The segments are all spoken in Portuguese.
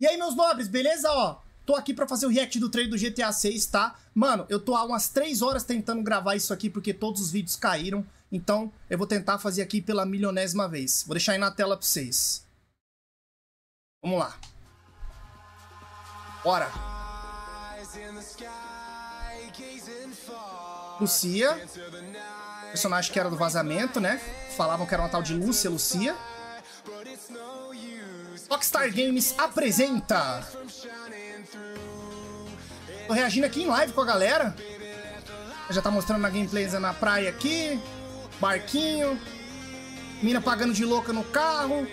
E aí, meus nobres, beleza? Ó, tô aqui pra fazer o react do trailer do GTA 6, tá? Mano, eu tô há umas 3 horas tentando gravar isso aqui porque todos os vídeos caíram. Então, eu vou tentar fazer aqui pela milionésima vez. Vou deixar aí na tela pra vocês. Vamos lá. Bora. Lucia. Personagem que era do vazamento, né? Falavam que era uma tal de Lúcia, Lucia. Rockstar Games apresenta. Tô reagindo aqui em live com a galera. Já tá mostrando na gameplay na praia aqui. Barquinho. Mina pagando de louca no carro.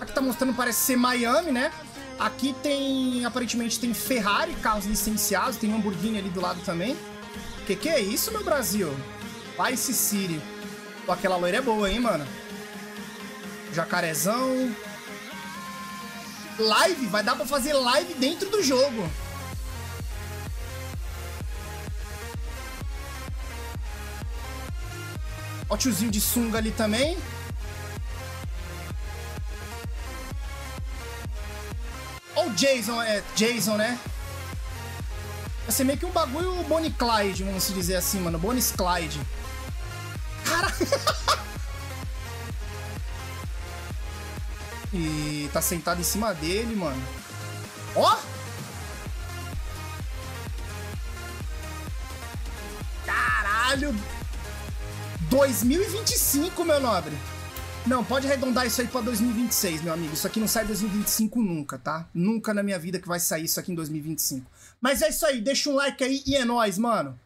Aqui tá mostrando, parece ser Miami, né? Aqui tem, aparentemente, tem Ferrari, carros licenciados. Tem Lamborghini ali do lado também. Que que é isso, meu Brasil? Vice City. Pô, aquela loira é boa, hein, mano? Jacarezão live, vai dar pra fazer live dentro do jogo. Ó o tiozinho de sunga ali também. Ó o Jason, é, Jason, né? Vai ser meio que um bagulho Bonnie Clyde, vamos dizer assim, mano. Bonnie Clyde. Cara... E tá sentado em cima dele, mano. Ó! Caralho! 2025, meu nobre. Não, pode arredondar isso aí pra 2026, meu amigo. Isso aqui não sai em 2025 nunca, tá? Nunca na minha vida que vai sair isso aqui em 2025. Mas é isso aí, deixa um like aí e é nóis, mano.